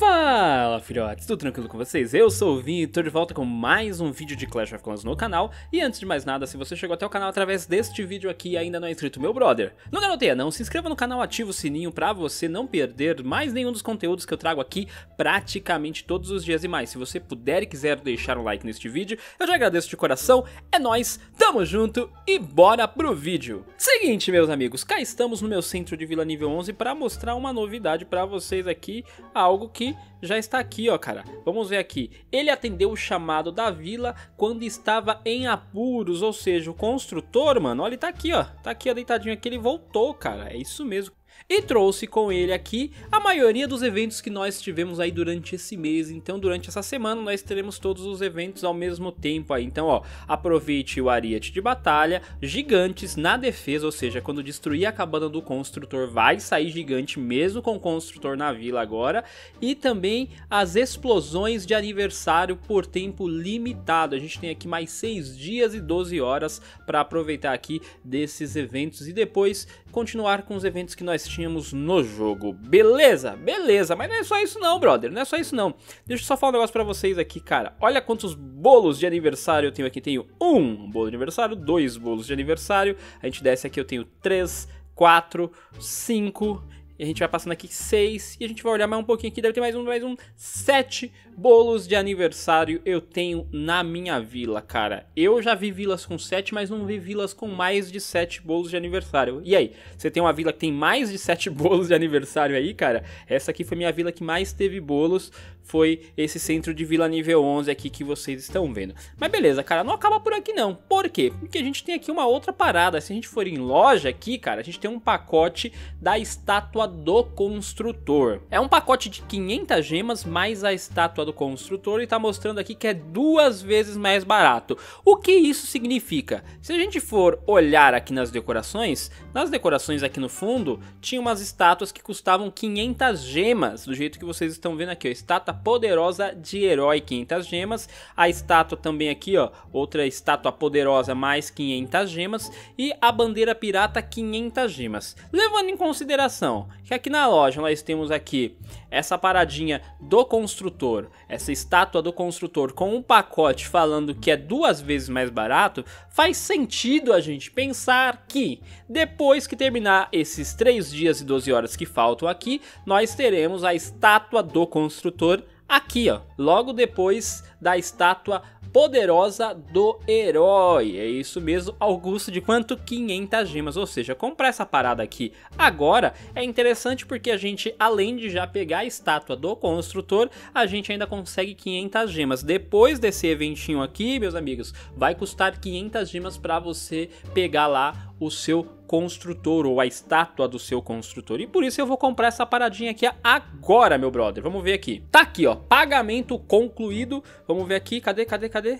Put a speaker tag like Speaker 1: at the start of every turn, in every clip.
Speaker 1: Fala filhotes, tudo tranquilo com vocês? Eu sou o Vim e tô de volta com mais um vídeo de Clash of Clans no canal. E antes de mais nada, se você chegou até o canal através deste vídeo aqui e ainda não é inscrito meu brother Não garoteia não, se inscreva no canal, ativa o sininho pra você não perder mais nenhum dos conteúdos que eu trago aqui praticamente todos os dias. E mais Se você puder e quiser deixar um like neste vídeo, eu já agradeço de coração. É nóis, tamo junto e bora pro vídeo. Seguinte meus amigos, cá estamos no meu centro de Vila Nível 11 para mostrar uma novidade pra vocês aqui Algo que já está aqui, ó, cara. Vamos ver aqui. Ele atendeu o chamado da vila quando estava em apuros, ou seja, o construtor, mano, olha, ele tá aqui, ó. Tá aqui, ó, deitadinho aqui, ele voltou, cara. É isso mesmo e trouxe com ele aqui a maioria dos eventos que nós tivemos aí durante esse mês. Então, durante essa semana, nós teremos todos os eventos ao mesmo tempo aí. Então, ó, aproveite o ariete de batalha, gigantes na defesa, ou seja, quando destruir a cabana do construtor, vai sair gigante mesmo com o construtor na vila agora. E também as explosões de aniversário por tempo limitado. A gente tem aqui mais 6 dias e 12 horas para aproveitar aqui desses eventos e depois continuar com os eventos que nós tínhamos no jogo. Beleza? Beleza, mas não é só isso não, brother, não é só isso não. Deixa eu só falar um negócio pra vocês aqui, cara. Olha quantos bolos de aniversário eu tenho aqui. Tenho um bolo de aniversário, dois bolos de aniversário. A gente desce aqui, eu tenho três, quatro, cinco e a gente vai passando aqui 6 e a gente vai olhar mais um pouquinho aqui, deve ter mais um, mais um 7 bolos de aniversário eu tenho na minha vila, cara. Eu já vi vilas com 7, mas não vi vilas com mais de 7 bolos de aniversário. E aí, você tem uma vila que tem mais de 7 bolos de aniversário aí, cara? Essa aqui foi minha vila que mais teve bolos, foi esse centro de vila nível 11 aqui que vocês estão vendo. Mas beleza, cara, não acaba por aqui não. Por quê? Porque a gente tem aqui uma outra parada. Se a gente for em loja aqui, cara, a gente tem um pacote da estátua do construtor. É um pacote de 500 gemas mais a estátua do construtor e tá mostrando aqui que é duas vezes mais barato. O que isso significa? Se a gente for olhar aqui nas decorações, nas decorações aqui no fundo, tinha umas estátuas que custavam 500 gemas, do jeito que vocês estão vendo aqui, ó, estátua poderosa de herói 500 gemas, a estátua também aqui, ó, outra estátua poderosa mais 500 gemas e a bandeira pirata 500 gemas. Levando em consideração que aqui na loja nós temos aqui essa paradinha do construtor, essa estátua do construtor com um pacote falando que é duas vezes mais barato, faz sentido a gente pensar que depois que terminar esses 3 dias e 12 horas que faltam aqui, nós teremos a estátua do construtor aqui, ó, logo depois da estátua poderosa do herói. É isso mesmo, Augusto de quanto? 500 gemas, ou seja, comprar essa parada aqui agora é interessante porque a gente, além de já pegar a estátua do construtor, a gente ainda consegue 500 gemas. Depois desse eventinho aqui, meus amigos, vai custar 500 gemas para você pegar lá o seu construtor ou a estátua do seu construtor. E por isso eu vou comprar essa paradinha aqui agora, meu brother. Vamos ver aqui. Tá aqui, ó, pagamento concluído. Vamos ver aqui, cadê, cadê, cadê?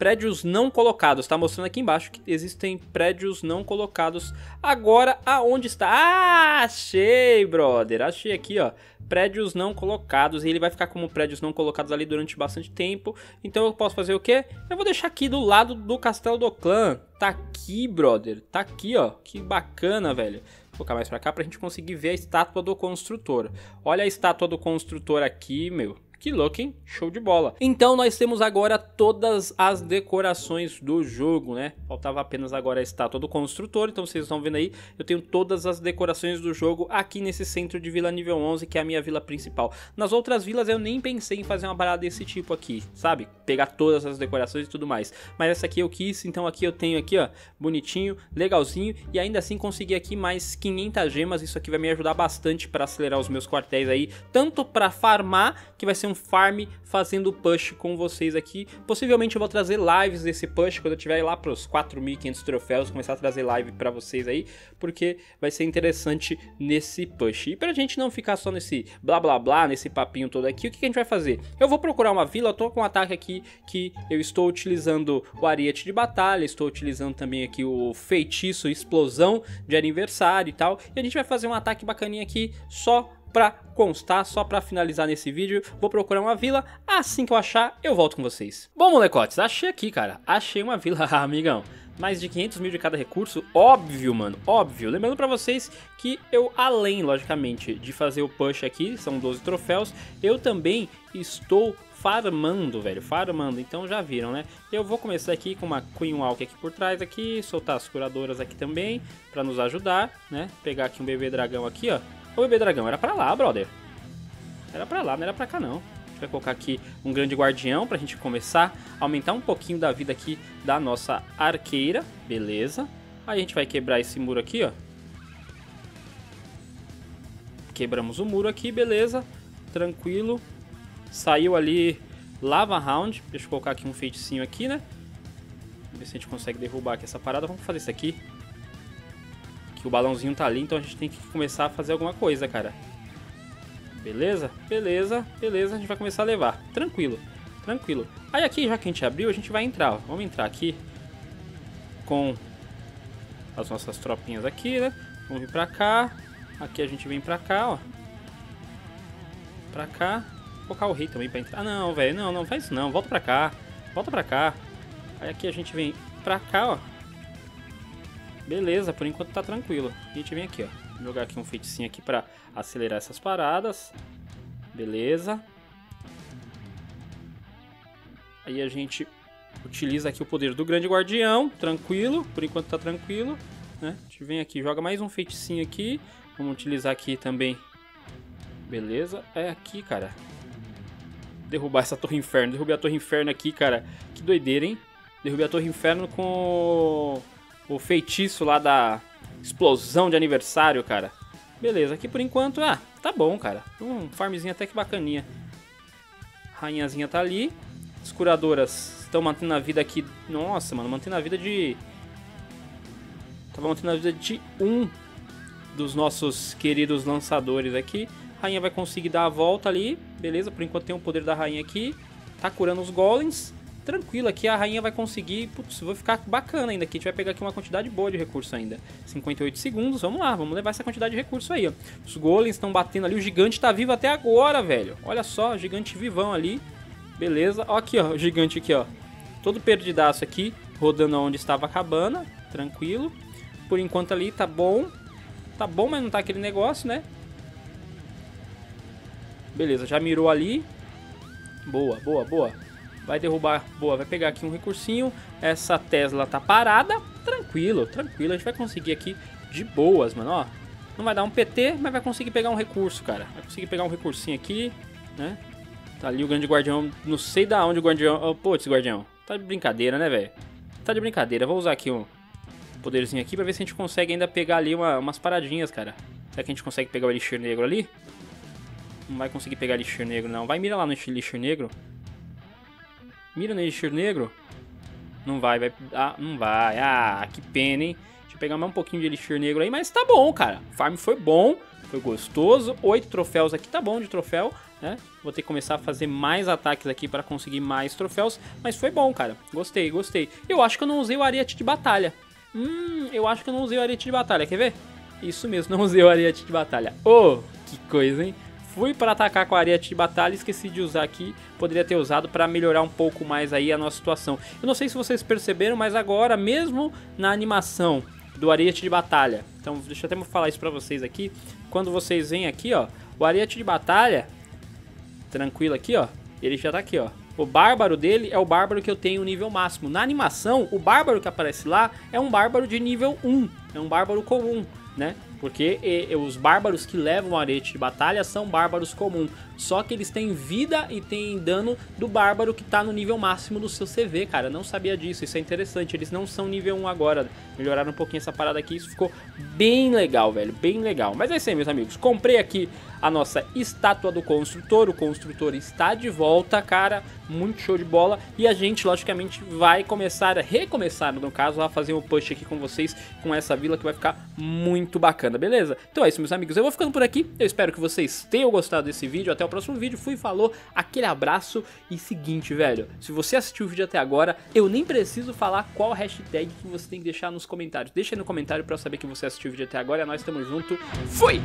Speaker 1: Prédios não colocados. Está mostrando aqui embaixo que existem prédios não colocados. Agora, aonde está? Ah, achei, brother. Achei aqui, ó. Prédios não colocados. E ele vai ficar como prédios não colocados ali durante bastante tempo. Então eu posso fazer o quê? Eu vou deixar aqui do lado do Castelo do Clã. Tá aqui, brother. Tá aqui, ó. Que bacana, velho. Vou colocar mais pra cá pra gente conseguir ver a estátua do construtor. Olha a estátua do construtor aqui, meu. Que hein? Show de bola. Então nós temos agora todas as decorações do jogo, né? Faltava apenas agora a estátua do construtor, então vocês estão vendo aí, eu tenho todas as decorações do jogo aqui nesse centro de vila nível 11, que é a minha vila principal. Nas outras vilas eu nem pensei em fazer uma parada desse tipo aqui, sabe? Pegar todas as decorações e tudo mais. Mas essa aqui eu quis, então aqui eu tenho aqui, ó, bonitinho, legalzinho, e ainda assim consegui aqui mais 500 gemas, isso aqui vai me ajudar bastante para acelerar os meus quartéis aí, tanto para farmar, que vai ser um farm fazendo push com vocês aqui. Possivelmente eu vou trazer lives desse push quando eu tiver lá para os 4.500 troféus, começar a trazer live para vocês aí, porque vai ser interessante nesse push. E pra gente não ficar só nesse blá blá blá, nesse papinho todo aqui, o que, que a gente vai fazer? Eu vou procurar uma vila, eu tô com um ataque aqui que eu estou utilizando o ariete de batalha, estou utilizando também aqui o feitiço explosão de aniversário e tal, e a gente vai fazer um ataque bacaninha aqui só pra constar, só pra finalizar nesse vídeo, vou procurar uma vila, assim que eu achar, eu volto com vocês. Bom, molecotes, achei aqui, cara, achei uma vila, amigão. mais de 500 mil de cada recurso, óbvio, mano, óbvio. Lembrando pra vocês que eu, além, logicamente, de fazer o push aqui, são 12 troféus, eu também estou farmando, velho, farmando, então já viram, né? Eu vou começar aqui com uma Queen Walk aqui por trás aqui, soltar as curadoras aqui também, pra nos ajudar, né? Pegar aqui um bebê dragão aqui, ó. O bebê dragão era pra lá, brother. Era pra lá, não era pra cá não. A gente vai colocar aqui um grande guardião pra gente começar a aumentar um pouquinho da vida aqui da nossa arqueira, beleza? Aí a gente vai quebrar esse muro aqui, ó. Quebramos o muro aqui, beleza? Tranquilo. Saiu ali Lava Round. Deixa eu colocar aqui um feiticinho aqui, né? Ver se a gente consegue derrubar aqui essa parada. Vamos fazer isso aqui. Que o balãozinho tá ali, então a gente tem que começar a fazer alguma coisa, cara. Beleza? Beleza, beleza. A gente vai começar a levar. Tranquilo, tranquilo. Aí aqui, já que a gente abriu, a gente vai entrar. Ó. Vamos entrar aqui com as nossas tropinhas aqui, né? Vamos vir pra cá. Aqui a gente vem pra cá, ó. Pra cá colocar o rei também pra entrar. Ah, não, velho. Não, não faz isso não. Volta pra cá. Volta pra cá. Aí aqui a gente vem pra cá, ó. Beleza, por enquanto tá tranquilo. A gente vem aqui, ó. Jogar aqui um feiticinho aqui pra acelerar essas paradas. Beleza. Aí a gente utiliza aqui o poder do grande guardião. Tranquilo, por enquanto tá tranquilo. Né? A gente vem aqui, joga mais um feiticinho aqui. Vamos utilizar aqui também. Beleza, é aqui, cara derrubar essa Torre Inferno. Derrubei a Torre Inferno aqui, cara. Que doideira, hein? Derrubei a Torre Inferno com o feitiço lá da explosão de aniversário, cara. Beleza, aqui por enquanto, ah, tá bom, cara. Um farmzinho até que bacaninha. Rainhazinha tá ali. As curadoras estão mantendo a vida aqui. Nossa, mano, mantendo a vida de... Tava mantendo a vida de um dos nossos queridos lançadores aqui. Rainha vai conseguir dar a volta ali, beleza? Por enquanto tem o poder da rainha aqui. Tá curando os golems. Tranquilo, aqui a rainha vai conseguir... Putz, vai ficar bacana ainda aqui. A gente vai pegar aqui uma quantidade boa de recurso ainda. 58 segundos, vamos lá, vamos levar essa quantidade de recurso aí, ó. Os golems estão batendo ali, o gigante tá vivo até agora, velho. Olha só, gigante vivão ali. Beleza, ó aqui, ó, o gigante aqui, ó. Todo perdidaço aqui, rodando onde estava a cabana. Tranquilo. Por enquanto ali tá bom. Tá bom, mas não tá aquele negócio, né? Beleza, já mirou ali. Boa, boa, boa. Vai derrubar, boa, vai pegar aqui um recursinho. Essa Tesla tá parada. Tranquilo, tranquilo. A gente vai conseguir aqui de boas, mano, ó. Não vai dar um PT, mas vai conseguir pegar um recurso, cara. Vai conseguir pegar um recursinho aqui, né? Tá ali o grande guardião. Não sei da onde o guardião... Oh, putz, guardião. Tá de brincadeira, né, velho? Tá de brincadeira. Vou usar aqui um poderzinho aqui pra ver se a gente consegue ainda pegar ali uma, umas paradinhas, cara. Será que a gente consegue pegar o elixir negro ali? Não vai conseguir pegar lixo negro, não. Vai, mira lá no lixo negro. Mira no lixo negro. Não vai, vai. Ah, não vai. Ah, que pena, hein? Deixa eu pegar mais um pouquinho de elixir negro aí, mas tá bom, cara. O farm foi bom, foi gostoso. Oito troféus aqui, tá bom de troféu, né? Vou ter que começar a fazer mais ataques aqui para conseguir mais troféus, mas foi bom, cara. Gostei, gostei. Eu acho que eu não usei o ariete de batalha. Hum, eu acho que eu não usei o ariete de batalha, quer ver? Isso mesmo, não usei o ariete de batalha. Oh, que coisa, hein? Fui para atacar com a ariete de batalha e esqueci de usar aqui. Poderia ter usado para melhorar um pouco mais aí a nossa situação. Eu não sei se vocês perceberam, mas agora, mesmo na animação do ariete de batalha. Então, deixa eu até falar isso para vocês aqui. Quando vocês vêm aqui, ó, o ariete de batalha, tranquilo aqui, ó, ele já tá aqui, ó. O bárbaro dele é o bárbaro que eu tenho nível máximo. Na animação, o bárbaro que aparece lá é um bárbaro de nível 1, é um bárbaro comum, né? Porque e, e, os bárbaros que levam arete de batalha são bárbaros comuns. Só que eles têm vida e têm dano do bárbaro que tá no nível máximo do seu CV, cara. Não sabia disso, isso é interessante. Eles não são nível 1 agora. Melhoraram um pouquinho essa parada aqui, isso ficou bem legal, velho. Bem legal. Mas é isso aí, meus amigos. Comprei aqui a nossa estátua do construtor. O construtor está de volta, cara. Muito show de bola. E a gente, logicamente, vai começar, a recomeçar, no caso, a fazer um push aqui com vocês com essa vila que vai ficar muito bacana, beleza? Então é isso, meus amigos. Eu vou ficando por aqui. Eu espero que vocês tenham gostado desse vídeo. Até o próximo vídeo. Fui, falou, aquele abraço. E seguinte, velho. Se você assistiu o vídeo até agora, eu nem preciso falar qual hashtag que você tem que deixar nos comentários. Deixa aí no comentário pra eu saber que você assistiu o vídeo até agora. E nós estamos junto. Fui!